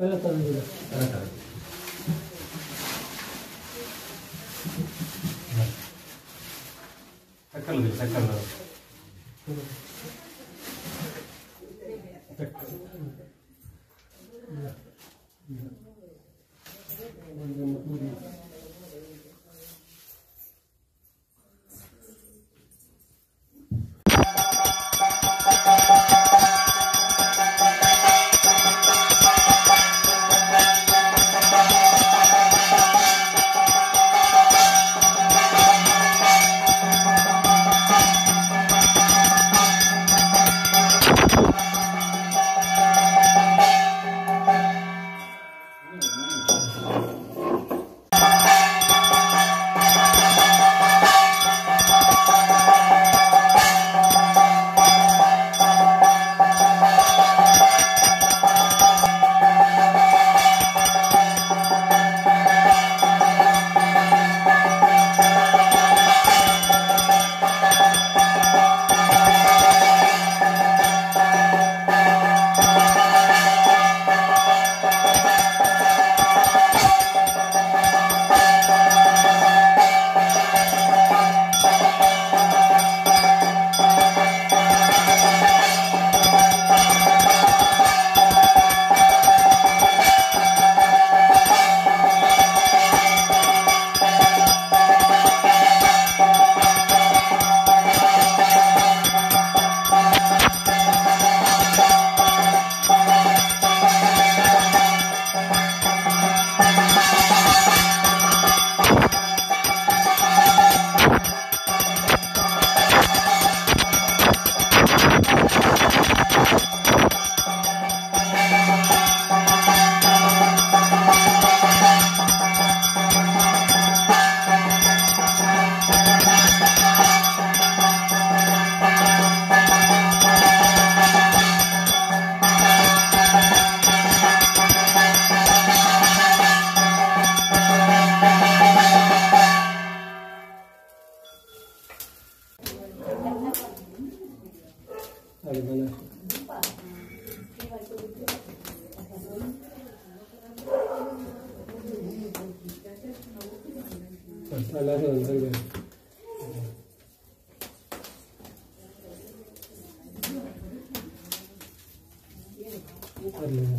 あか Yeah. आगे बना पहला तो अंदर गया कर लेना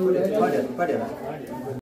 快点，快点，快点！